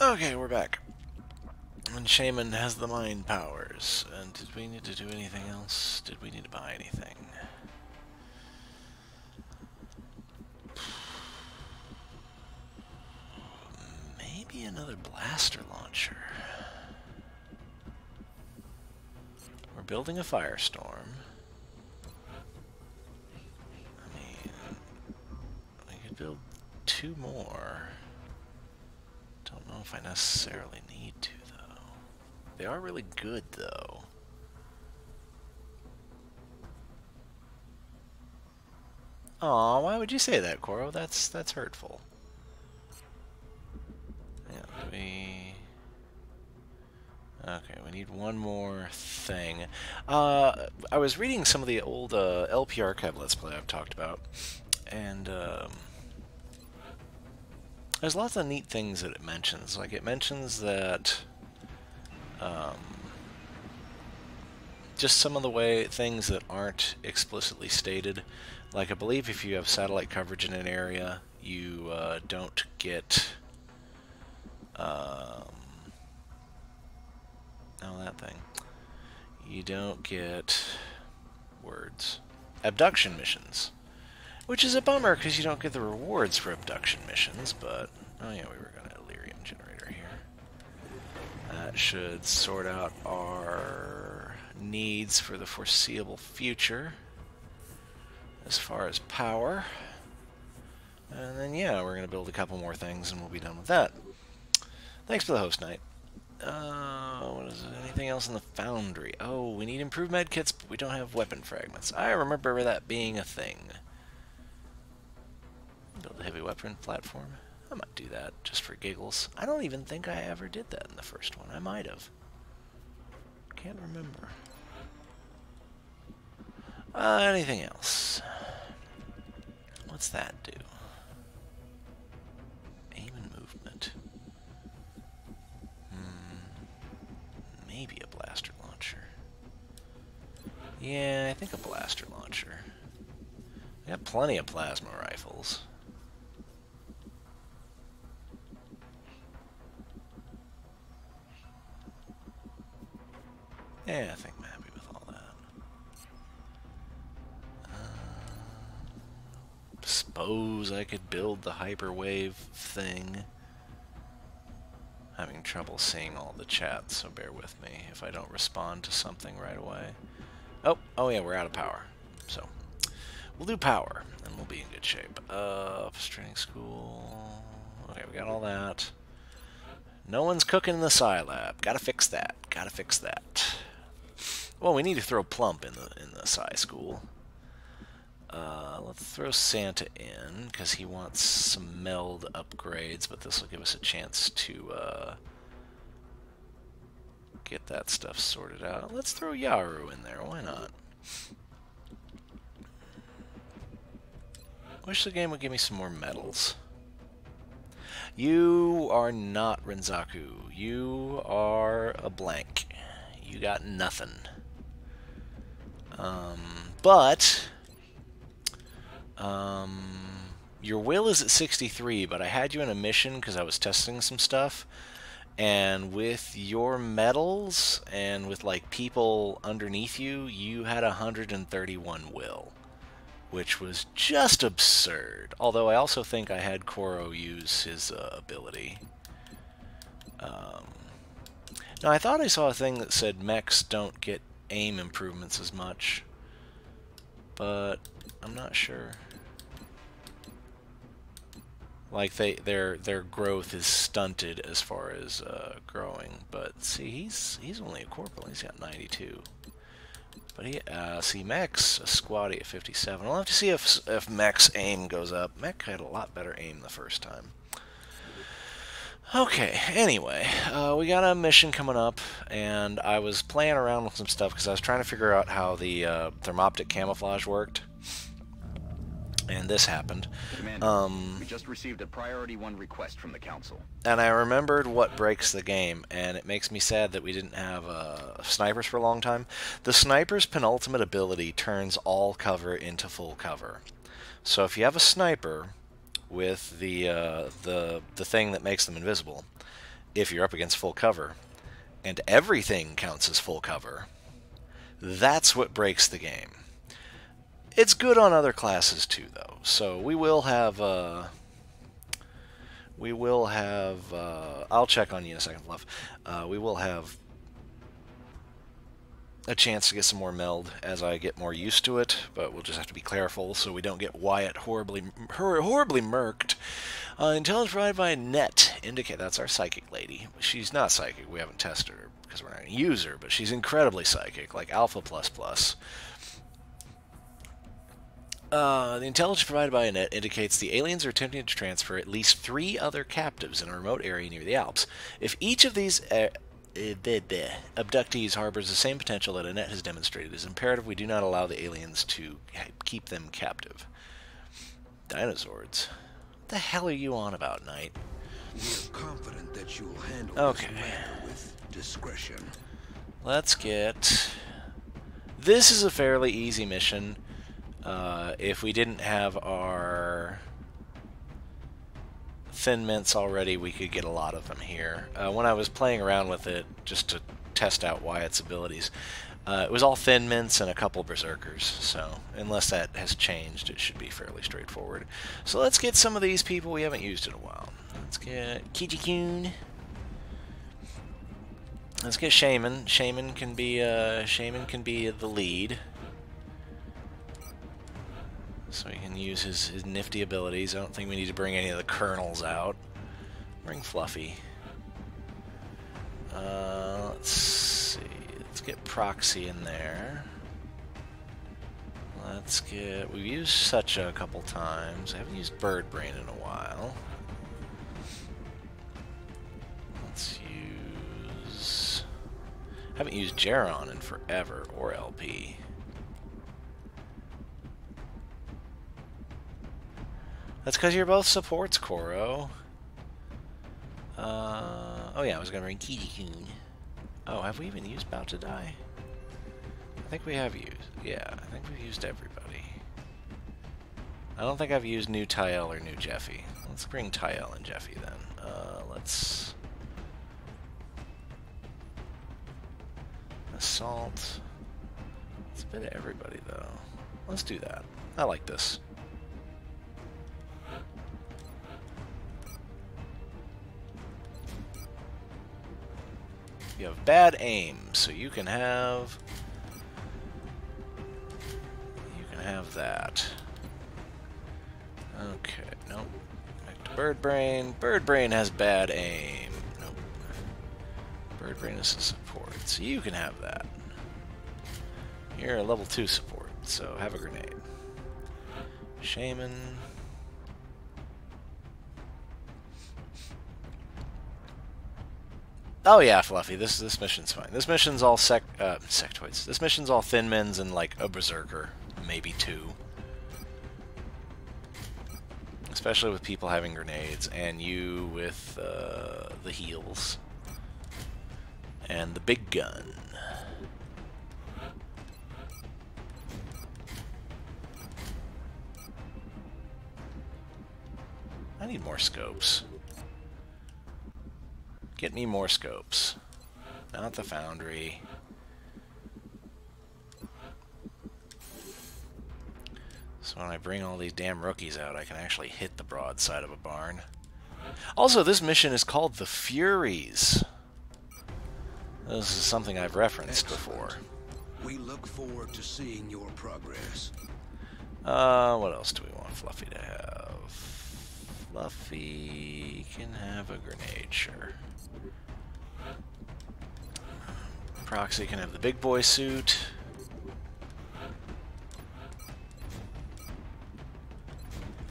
Okay, we're back. And Shaman has the mind powers. And did we need to do anything else? Did we need to buy anything? Maybe another blaster launcher. We're building a firestorm. I mean, we could build two more. Know if I necessarily need to, though. They are really good, though. Aw, why would you say that, Koro? That's that's hurtful. Yeah, we... Okay, we need one more thing. Uh, I was reading some of the old uh, LP archive Let's Play I've talked about, and um, there's lots of neat things that it mentions. Like, it mentions that um, just some of the way things that aren't explicitly stated. Like, I believe if you have satellite coverage in an area, you uh, don't get... Um, oh, that thing. You don't get words. Abduction missions. Which is a bummer because you don't get the rewards for abduction missions, but... Oh yeah, we were going to Elerium generator here. That should sort out our needs for the foreseeable future as far as power. And then, yeah, we're going to build a couple more things and we'll be done with that. Thanks for the host night. Uh, what is it? Anything else in the foundry? Oh, we need improved med kits, but we don't have weapon fragments. I remember that being a thing. Build a heavy weapon platform. I might do that just for giggles. I don't even think I ever did that in the first one. I might have. Can't remember. Uh, anything else? What's that do? Aim and movement. Hmm. Maybe a blaster launcher. Yeah, I think a blaster launcher. We got plenty of plasma rifles. Yeah, I think I'm happy with all that. Uh, suppose I could build the hyperwave thing. Having trouble seeing all the chat, so bear with me if I don't respond to something right away. Oh, oh yeah, we're out of power. So, we'll do power, and we'll be in good shape. Uh, training school. Okay, we got all that. No one's cooking in the Psi lab. Gotta fix that. Gotta fix that. Well, we need to throw Plump in the in the Psi school. Uh, let's throw Santa in because he wants some meld upgrades, but this will give us a chance to uh, get that stuff sorted out. Let's throw Yaru in there. Why not? Wish the game would give me some more medals. You are not Renzaku. You are a blank. You got nothing. Um, but um, your will is at 63, but I had you in a mission because I was testing some stuff. And with your medals and with like people underneath you, you had 131 will, which was just absurd. Although I also think I had Koro use his uh, ability. Um, now I thought I saw a thing that said mechs don't get aim improvements as much, but I'm not sure. Like they their their growth is stunted as far as uh, growing, but see he's he's only a corporal. He's got 92. But he uh, see Max a squatty at 57. I'll have to see if if Mech's aim goes up. Mech had a lot better aim the first time. Okay, anyway, uh, we got a mission coming up, and I was playing around with some stuff because I was trying to figure out how the uh, thermoptic camouflage worked. And this happened. Commander, um, we just received a priority one request from the council. And I remembered what breaks the game, and it makes me sad that we didn't have uh, snipers for a long time. The sniper's penultimate ability turns all cover into full cover. So if you have a sniper with the uh, the the thing that makes them invisible, if you're up against full cover, and everything counts as full cover, that's what breaks the game. It's good on other classes too, though. So we will have. Uh, we will have. Uh, I'll check on you in a second, love. Uh, we will have a chance to get some more meld as I get more used to it, but we'll just have to be careful so we don't get Wyatt horribly horribly murked. Uh, intelligence provided by Net indicate that's our psychic lady. She's not psychic. We haven't tested her because we're not going to use her, but she's incredibly psychic, like Alpha plus plus. Uh, the intelligence provided by Annette indicates the aliens are attempting to transfer at least three other captives in a remote area near the Alps. If each of these uh, abductees harbors the same potential that Annette has demonstrated. It is imperative we do not allow the aliens to keep them captive. Dinosaurs. What the hell are you on about, Knight? We are confident that you will handle okay. with discretion. Let's get... This is a fairly easy mission. Uh, if we didn't have our thin mints already, we could get a lot of them here. Uh, when I was playing around with it, just to test out Wyatt's abilities, uh, it was all thin mints and a couple berserkers, so unless that has changed, it should be fairly straightforward. So let's get some of these people we haven't used in a while. Let's get Kijikun. Let's get Shaman. Shaman can be uh, Shaman can be the lead. So he can use his, his nifty abilities. I don't think we need to bring any of the kernels out. Bring Fluffy. Uh, let's see. Let's get Proxy in there. Let's get... We've used Such a couple times. I haven't used Bird Brain in a while. Let's use... I haven't used Geron in forever, or LP. That's because you're both supports, Koro. Uh, oh yeah, I was to bring Kijikun. Oh, have we even used About to Die? I think we have used. Yeah, I think we've used everybody. I don't think I've used new Tyel or new Jeffy. Let's bring Tyel and Jeffy then. Uh, let's... Assault. It's a bit of everybody though. Let's do that. I like this. You have bad aim, so you can have... You can have that. Okay, nope. Back to Bird Brain. Bird Brain has bad aim. Nope. Bird Brain is a support, so you can have that. You're a level 2 support, so have a grenade. Shaman. Oh yeah, Fluffy. This this mission's fine. This mission's all sec uh, sectoids. This mission's all thin mins and like a berserker, maybe two. Especially with people having grenades and you with uh, the heals and the big gun. I need more scopes. Get me more scopes. Not the foundry. So when I bring all these damn rookies out, I can actually hit the broadside of a barn. Also, this mission is called the Furies. This is something I've referenced Excellent. before. We look forward to seeing your progress. Uh, what else do we want Fluffy to have? Fluffy can have a grenade, sure. Proxy can have the big boy suit.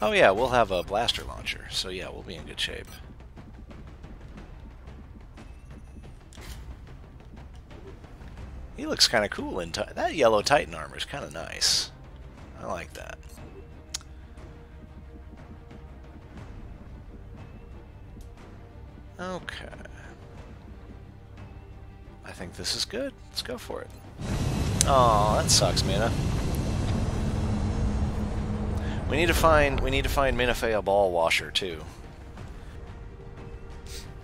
Oh yeah, we'll have a blaster launcher, so yeah, we'll be in good shape. He looks kind of cool in that yellow Titan armor is kind of nice. I like that. Okay. I think this is good. Let's go for it. Oh, that sucks, Mina. We need to find we need to find Minafea Ball Washer too.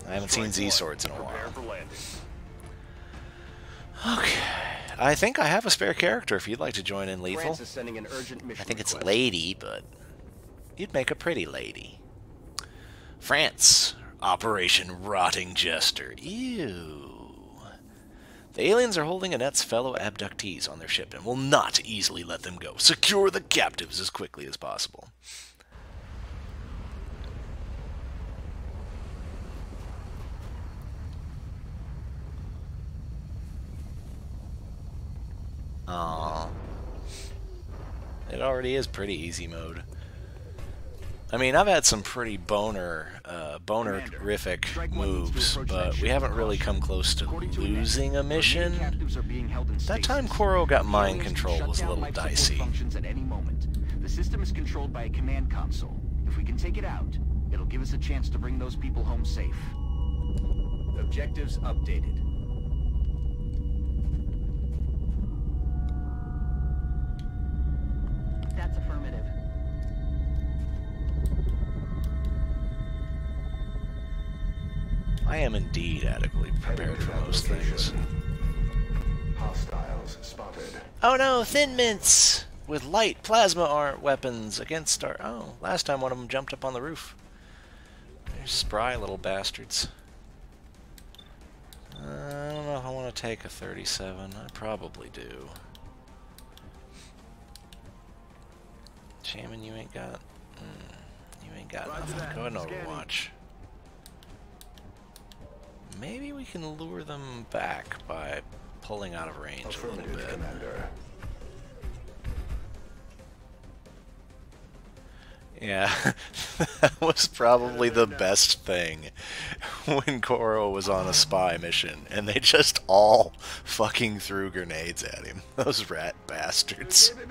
I haven't seen Z swords in a while. Okay. I think I have a spare character if you'd like to join in Lethal. Is sending an urgent mission I think it's lady, but you'd make a pretty lady. France. Operation Rotting Jester. Ew. The aliens are holding Annette's fellow abductees on their ship and will not easily let them go. Secure the captives as quickly as possible. Aww. It already is pretty easy mode. I mean, I've had some pretty boner, uh, boner-rific Strike One needs to moves, but we haven't really come close to According to Annette, losing a mission. captives are being held in That time. Koro got mind control was a little dicey. At any moment. The system is controlled by a command console. If we can take it out, it'll give us a chance to bring those people home safe. Objectives updated. I am indeed adequately prepared for most things. Hostiles spotted. Oh no, Thin Mints! With light plasma arm weapons against our. Oh, last time one of them jumped up on the roof. They're spry little bastards. Uh, I don't know if I want to take a 37. I probably do. Shaman, you ain't got. Mm, you ain't got Roger nothing. that. Go ahead and Scanning. overwatch. Maybe we can lure them back by pulling out of range a little bit. Commander. Yeah, that was probably the best thing when Koro was on a spy mission and they just all fucking threw grenades at him. Those rat bastards.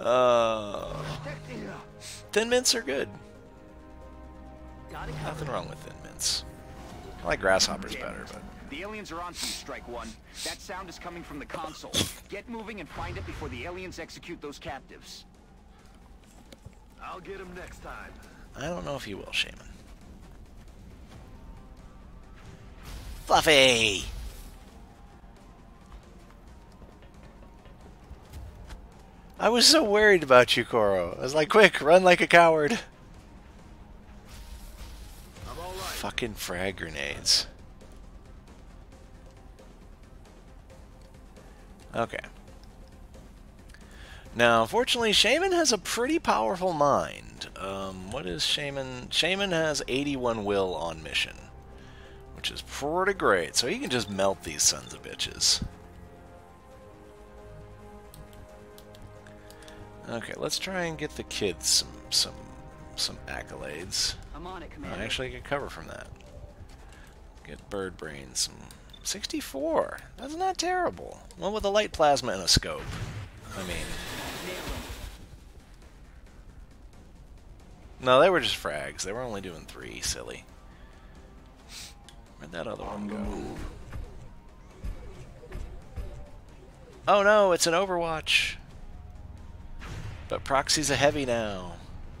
Uh, thin mints are good. Got it Nothing wrong with thin mints. I like grasshoppers better, but The aliens are on to you, Strike One. That sound is coming from the console. Get moving and find it before the aliens execute those captives. I'll get him next time. I don't know if you will, Shaman. Fluffy! I was so worried about you, Koro. I was like, quick, run like a coward. Fucking frag grenades. Okay. Now, fortunately, Shaman has a pretty powerful mind. Um, what is Shaman? Shaman has 81 will on mission, which is pretty great. So he can just melt these sons of bitches. Okay, let's try and get the kids some some some accolades. I'm on it, I actually get cover from that. Get bird brains. Some 64. That's not terrible. One with a light plasma and a scope. I mean, no, they were just frags. They were only doing three. Silly. Where'd that other one go? move. Oh no, it's an Overwatch. But Proxy's a heavy now.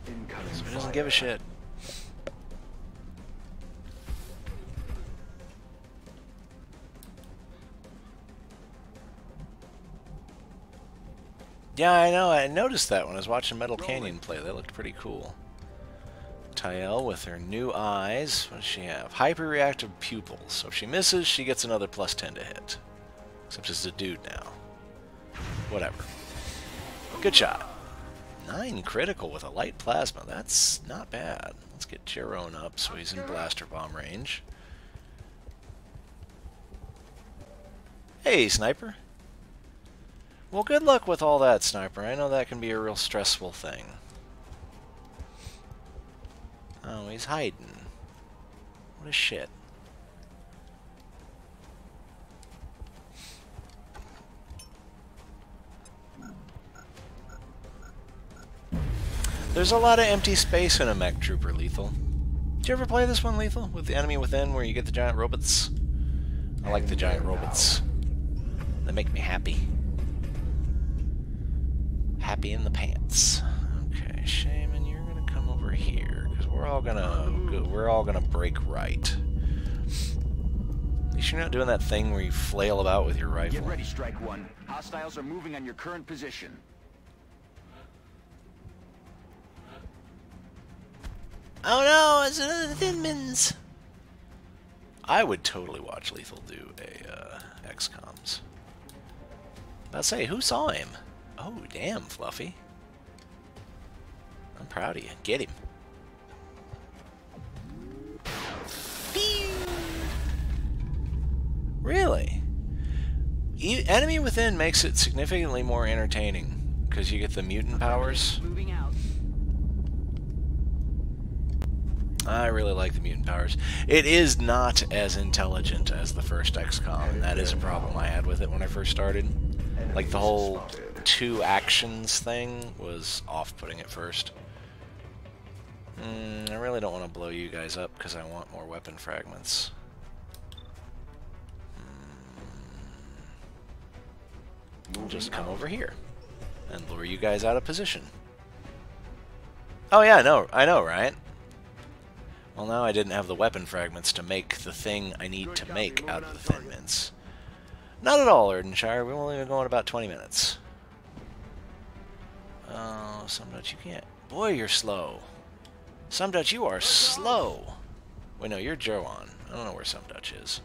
So he doesn't give a shit. Yeah, I know. I noticed that when I was watching Metal Canyon play. They looked pretty cool. Tyel with her new eyes. What does she have? Hyperreactive pupils. So if she misses, she gets another plus 10 to hit. Except it's a dude now. Whatever. Good shot. Nine critical with a light plasma. That's not bad. Let's get Jerome up so he's in blaster bomb range. Hey, sniper. Well, good luck with all that, sniper. I know that can be a real stressful thing. Oh, he's hiding. What a shit. There's a lot of empty space in a mech trooper, Lethal. Did you ever play this one, Lethal? With the enemy within, where you get the giant robots? I like the giant robots. They make me happy. Happy in the pants. Okay, Shaman, you're gonna come over here, because we're all gonna go, we're all gonna break right. At least you're not doing that thing where you flail about with your rifle. Get ready, Strike One. Hostiles are moving on your current position. Oh no, it's another Thinmans. I would totally watch Lethal do a uh, XComs. I'll say, who saw him? Oh, damn, Fluffy. I'm proud of you. Get him. Really? E Enemy Within makes it significantly more entertaining because you get the mutant powers. I really like the mutant powers. It is not as intelligent as the first XCOM, and that is a problem I had with it when I first started. Like the whole two actions thing was off-putting at first. Mm, I really don't want to blow you guys up because I want more weapon fragments. We'll just come over here and lure you guys out of position. Oh yeah, I know, I know, right? Well, now I didn't have the weapon fragments to make the thing I need to make out of the Thin Mints. Not at all, Erdenshire. We've only going about 20 minutes. Oh, some Dutch, you can't. Boy, you're slow. Some Dutch, you are slow. Wait, no, you're Joan. I don't know where some Dutch is.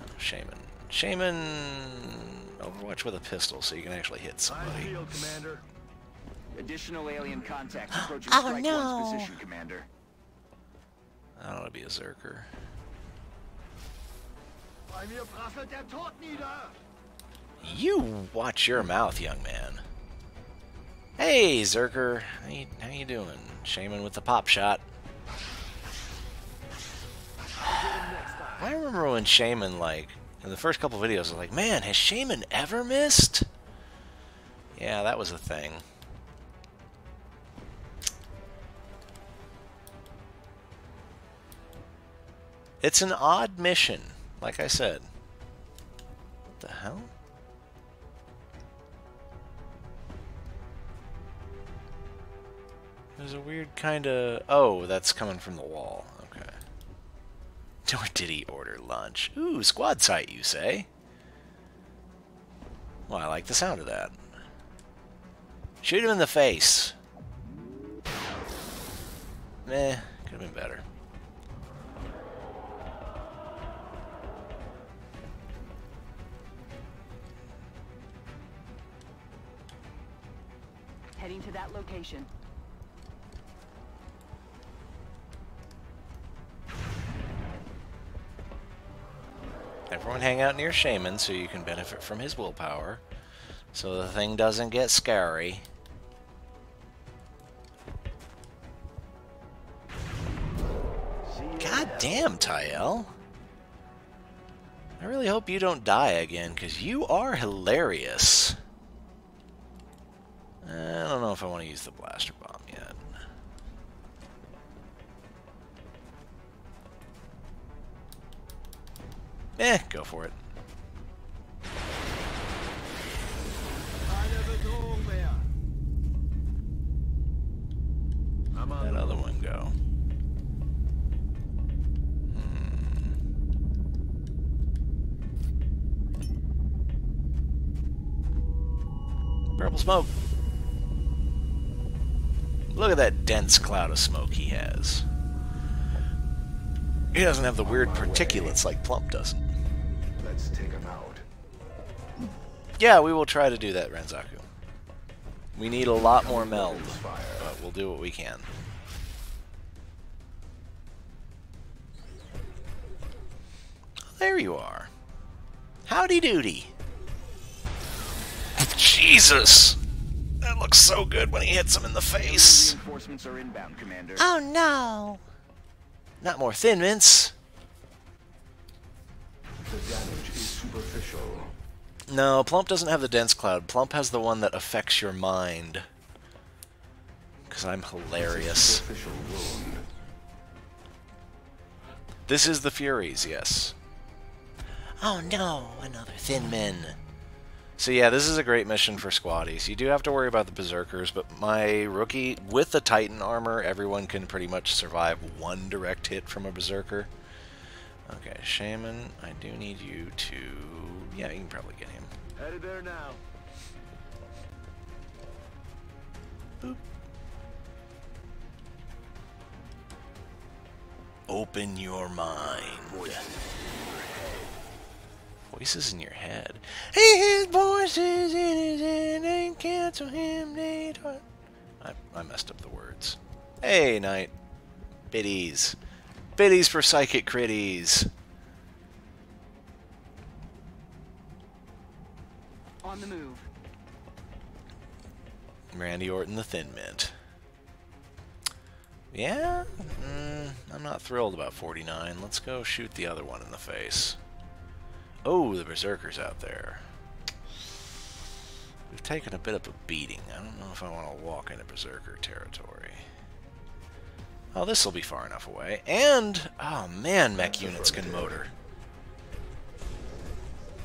Oh, Shaman. Shaman... Overwatch with a pistol so you can actually hit somebody. feel, Commander. Additional alien contacts approaching Oh, Strike no. One's position, Commander. I don't want to be a Zerker. Bei mir prasselt der Tod nieder. You watch your mouth, young man. Hey, Zerker. How you, how you doing? Shaman with the pop shot. I remember when Shaman, like, in the first couple videos, I was like, man, has Shaman ever missed? Yeah, that was a thing. It's an odd mission, like I said. What the hell? There's a weird kind of... Oh, that's coming from the wall. Okay. Or did he order lunch? Ooh, squad site, you say? Well, I like the sound of that. Shoot him in the face. Meh, could have been better. Heading to that location. Everyone hang out near Shaman so you can benefit from his willpower. So the thing doesn't get scary. God damn, Tyel. I really hope you don't die again, because you are hilarious. I don't know if I want to use the blaster Eh, go for it. That other one go. Hmm. Purple smoke. Look at that dense cloud of smoke he has. He doesn't have the weird particulates like Plump doesn't. Let's take him out. Yeah, we will try to do that, Renzaku. We need a lot more meld, but we'll do what we can. There you are. Howdy doody. Jesus! That looks so good when he hits him in the face. Reinforcements are inbound, Commander. Oh no! Not more thin mints. No, Plump doesn't have the dense cloud. Plump has the one that affects your mind. Because I'm hilarious. This is the Furies, yes. Oh no, another Thin Min. So yeah, this is a great mission for squatties. You do have to worry about the berserkers, but my rookie with the Titan armor, everyone can pretty much survive one direct hit from a berserker. Okay, Shaman, I do need you to... Yeah, you can probably get him. Headed there now. Boop. Open your mind. Voices in your head. He hears voices in his head and cancel him later. I, I messed up the words. Hey, Knight. Biddies. Biddies for psychic critties. On the move. Randy Orton, the Thin Mint. Yeah? Mm, I'm not thrilled about 49. Let's go shoot the other one in the face. Oh, the Berserker's out there. We've taken a bit of a beating. I don't know if I want to walk into Berserker territory. Oh, this will be far enough away. And, oh man, mech units can motor.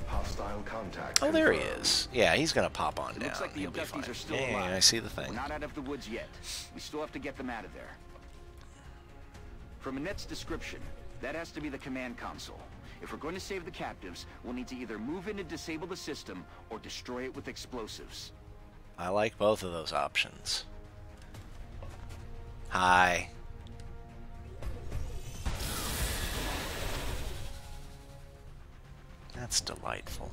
Hostile contact. Oh, there he is. Yeah, he's going to pop on It down. looks like the He'll be fine. abductees are still yeah, alive. I see the We're thing. not out of the woods yet. We still have to get them out of there. From Annette's description, that has to be the command console. If we're going to save the captives, we'll need to either move in and disable the system, or destroy it with explosives. I like both of those options. Hi. That's delightful.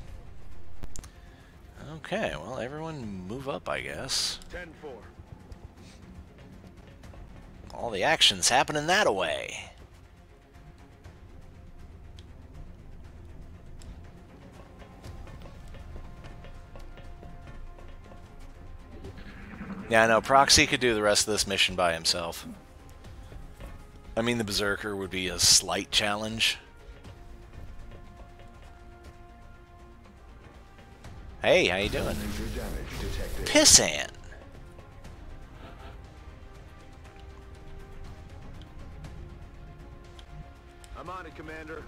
Okay, well, everyone move up, I guess. 10-4. All the action's happening that way. Yeah, I know. Proxy could do the rest of this mission by himself. I mean, the Berserker would be a slight challenge. Hey, how you doing? Pissant. I'm on it, Commander.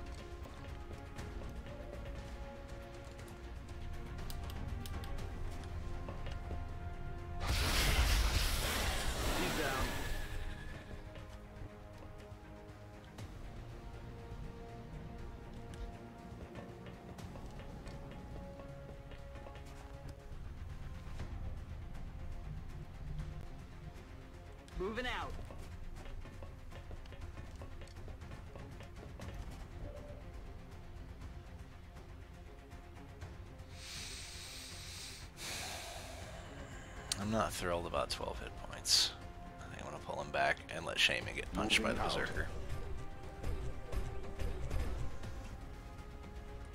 Not thrilled about 12 hit points. I think I want to pull him back and let Shaman get punched by the out. Berserker.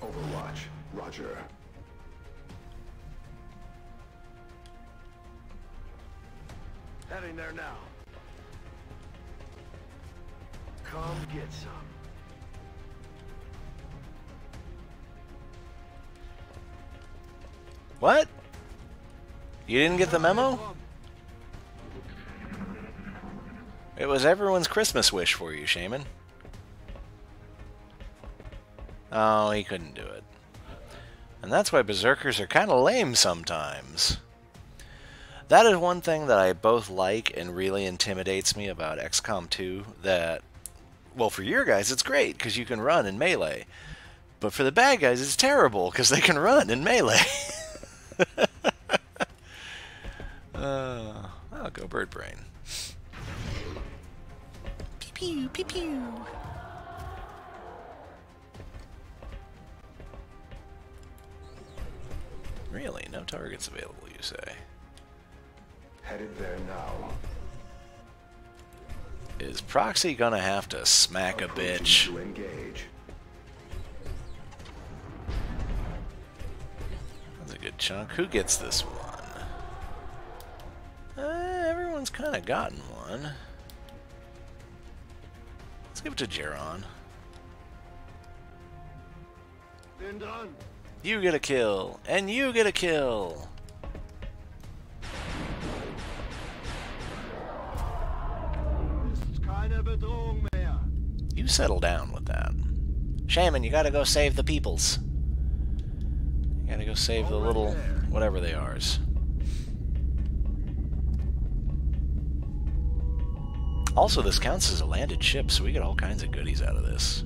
Overwatch. Roger. Heading there now. Come get some. What? You didn't get the memo? It was everyone's Christmas wish for you, Shaman. Oh, he couldn't do it. And that's why Berserkers are kind of lame sometimes. That is one thing that I both like and really intimidates me about XCOM 2. That, well, for your guys, it's great because you can run in melee. But for the bad guys, it's terrible because they can run in melee. uh, oh, go bird brain. Pew pew pew pew. Really, no targets available, you say? Headed there now. Is Proxy gonna have to smack a bitch? To engage. That's a good chunk. Who gets this one? Uh, kind of gotten one. Let's give it to Geron. Dran. You get a kill, and you get a kill. Ist keine Bedrohung mehr. You settle down with that. Shaman, you gotta go save the peoples. You gotta go save the little whatever they are. Also, this counts as a landed ship, so we get all kinds of goodies out of this.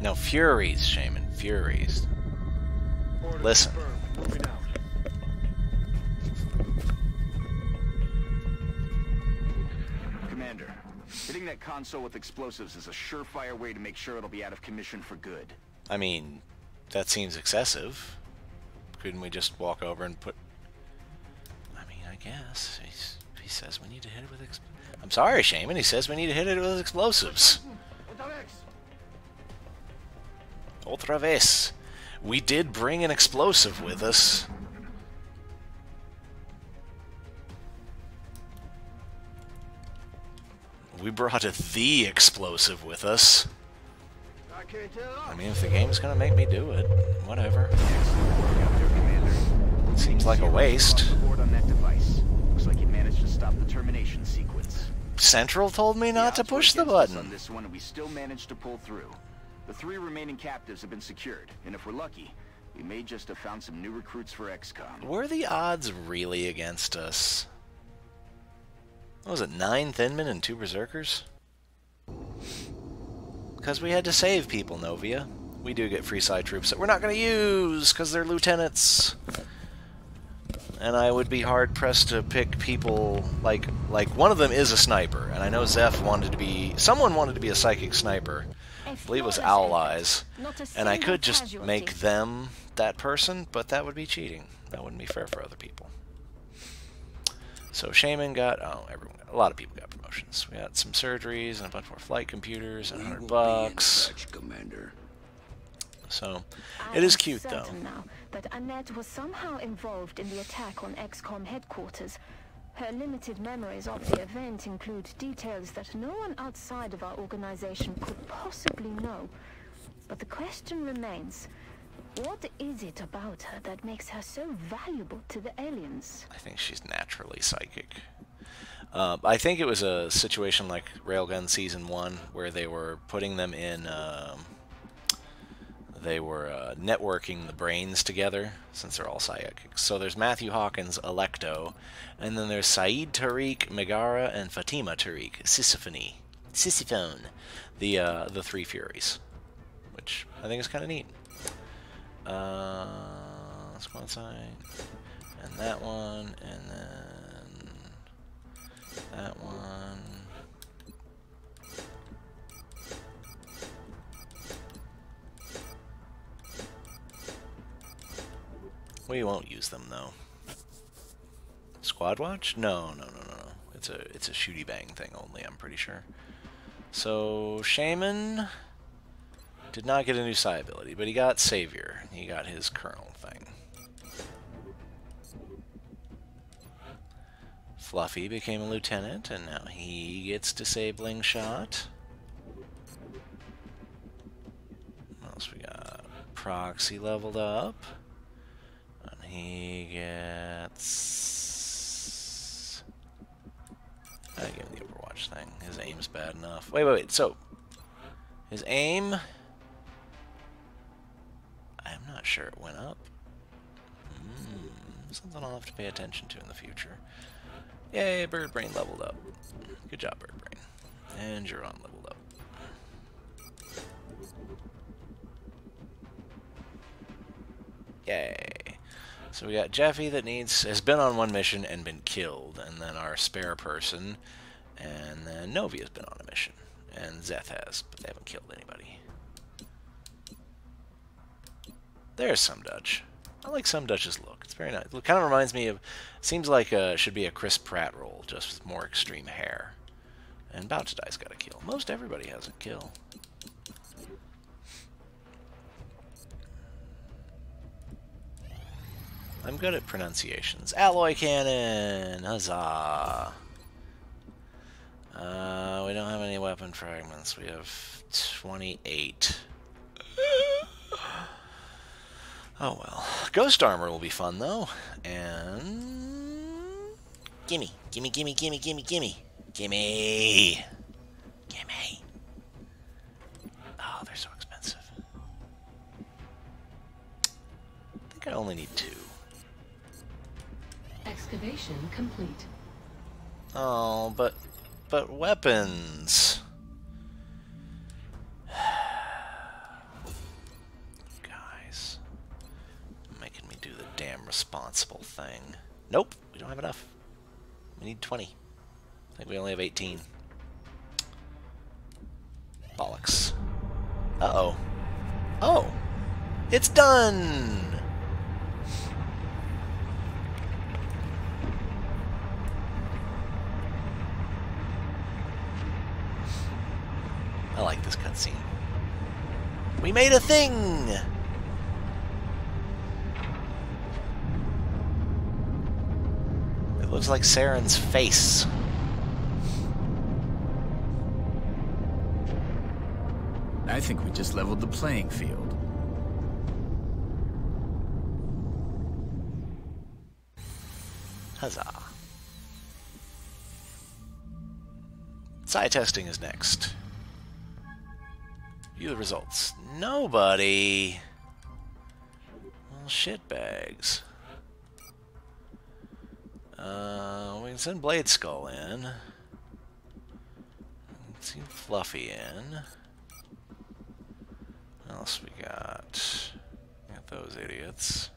No, Furies, Shaman. Furies. Listen. confirmed. Moving out. Commander, hitting that console with explosives is a surefire way to make sure it'll be out of commission for good. I mean, that seems excessive. Couldn't we just walk over and put... He's, he says we need to hit it with... I'm sorry, Shaman. He says we need to hit it with explosives. Otra vez. We did bring an explosive with us. We brought a the explosive with us. I mean, if the game's gonna make me do it, whatever. Seems like a waste. Stop the termination sequence. Central told me not to push the button. On this one, we still managed to pull through. The three remaining captives have been secured, and if we're lucky, we may just have found some new recruits for XCOM. Were the odds really against us? What was it, nine Thinmen and two Berserkers? Because we had to save people, Novia. We do get free side troops that we're not going to use because they're lieutenants. And I would be hard pressed to pick people like like one of them is a sniper, and I know Zeph wanted to be someone wanted to be a psychic sniper. I believe it was Owl Eyes, And I could just make them that person, but that would be cheating. That wouldn't be fair for other people. So Shaman got oh everyone a lot of people got promotions. We got some surgeries and a bunch more flight computers and a hundred be in bucks. touch, Commander. So it is cute though. now that Annette was somehow involved in the attack on XCOM headquarters. Her limited memories of the event include details that no one outside of our organization could possibly know. But the question remains, what is it about her that makes her so valuable to the aliens? I think she's naturally psychic. Uh, I think it was a situation like Railgun Season 1 where they were putting them in. Um, they were uh, networking the brains together since they're all psychics. So there's Matthew Hawkins, Electo, and then there's Saeed Tariq, Megaera, and Fatima Tariq, Sisyphone. Sisyphone. The, uh, the three Furies. Which I think is kind of neat. Uh, let's go inside. And that one, and then that one. We won't use them though. Squad watch? No, no, no, no, no. It's a it's a shooty bang thing only. I'm pretty sure. So Shaman did not get a new psi ability, but he got Savior. He got his Colonel thing. Fluffy became a lieutenant, and now he gets disabling shot. What else we got? Proxy leveled up. He gets... I give him the Overwatch thing. His aim's bad enough. Wait, wait, wait. So, his aim... I'm not sure it went up. Hmm, something I'll have to pay attention to in the future. Yay, Bird Brain leveled up. Good job, Bird Brain. And you're on leveled up. Yay. So we got Jeffy that needs has been on one mission and been killed, and then our spare person, and then Novi has been on a mission, and Zeth has, but they haven't killed anybody. There's some Dutch. I like some Dutch's look. It's very nice. It kind of reminds me of. Seems like uh should be a Chris Pratt role, just with more extreme hair. And Die's got a kill. Most everybody has a kill. I'm good at pronunciations. Alloy cannon! Huzzah! Uh, we don't have any weapon fragments. We have 28. Oh well. Ghost armor will be fun though. And gimme, gimme, gimme, gimme, gimme, gimme, gimme, gimme. Oh, they're so expensive. I think I only need two. Excavation complete. Oh, but but weapons. Guys, making me do the damn responsible thing. Nope, we don't have enough. We need 20. I think we only have 18. Bollocks. Uh-oh. Oh! It's done! I like this cutscene. We made a thing! It looks like Saren's face. I think we just leveled the playing field. Huzzah. Psi testing is next. View the results. Nobody. Well, shitbags. Uh, we can send Blade Skull in. Let's see Fluffy in. What else we got? Got those idiots.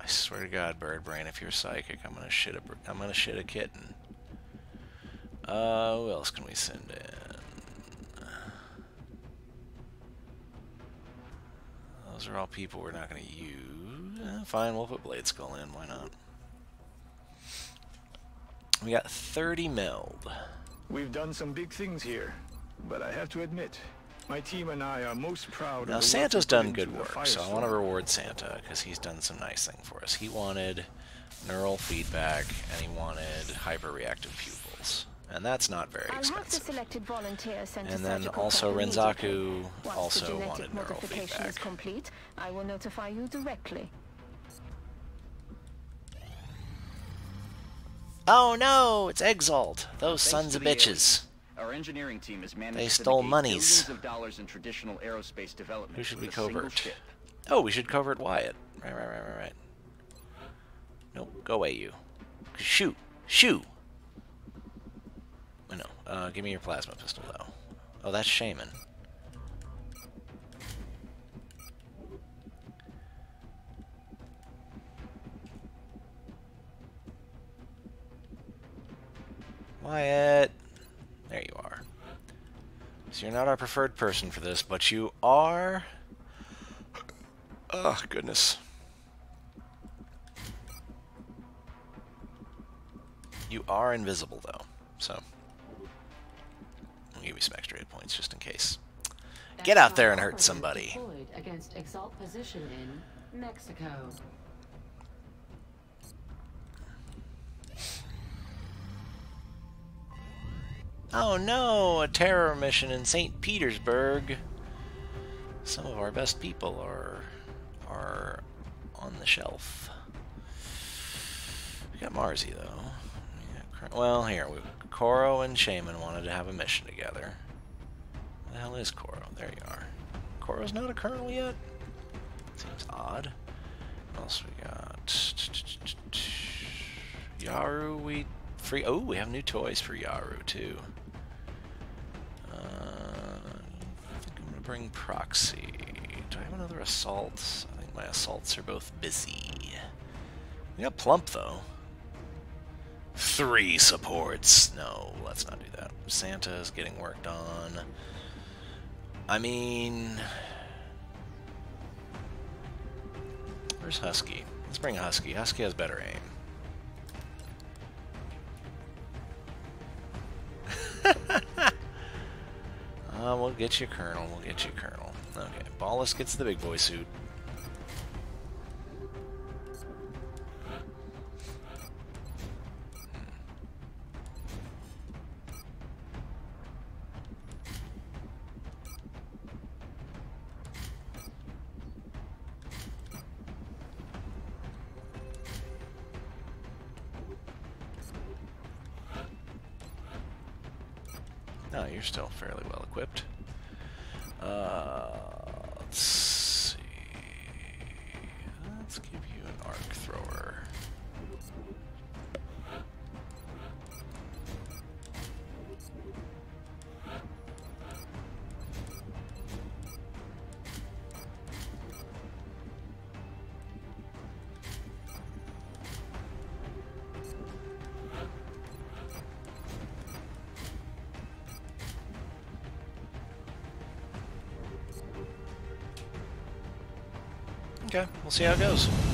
I swear to God, Bird Brain, if you're psychic, I'm gonna shit a I'm gonna shit a kitten. Uh, who else can we send in? Those are all people we're not gonna use. Eh, fine, we'll put Blade Skull in. Why not? We got 30 meld. We've done some big things here, but I have to admit, my team and I are most proud Now Santa's work we put done good work, so I want to reward Santa because he's done some nice thing for us. He wanted neural feedback and he wanted hyper-reactive pupils, and that's not very I'll have the selected volunteer sent to And then surgical also prep Renzaku immediately. Once also the genetic wanted neural modification feedback. is complete, I will notify you directly. Oh no, it's Exalt! Those Thanks sons of bitches. Our engineering team has managed They stole negate monies. of dollars in traditional aerospace development. Who should we with a single covert? Oh, we should covert Wyatt. Right, right, right, right, right. Nope, go away, you. Shoot! Shoot! No. Uh, give me your plasma pistol, though. Oh, that's Shaman. Wyatt! There you are. So you're not our preferred person for this, but you are... Oh, goodness. You are invisible, though, so... I'll give you some extra hit points just in case. Get out there and hurt somebody. Against Exalt position in Mexico. Oh no, a terror mission in St. Petersburg. Some of our best people are are on the shelf. We got Marzi though. Cr- Well, here we Koro and Shaman wanted to have a mission together. Where the hell is Koro? There you are. Koro's not a colonel yet. Seems odd. What else we got? Yaru, we free. Oh, we have new toys for Yaru too. Uh, I think I'm gonna bring Proxy. Do I have another assault? I think my assaults are both busy. We got Plump though. Three supports. No, let's not do that. Santa's getting worked on. I mean, where's Husky? Let's bring Husky. Husky has better aim. Uh, we'll get you Colonel. We'll get you Colonel. Okay, Ballas gets the big boy suit. We'll see how it goes.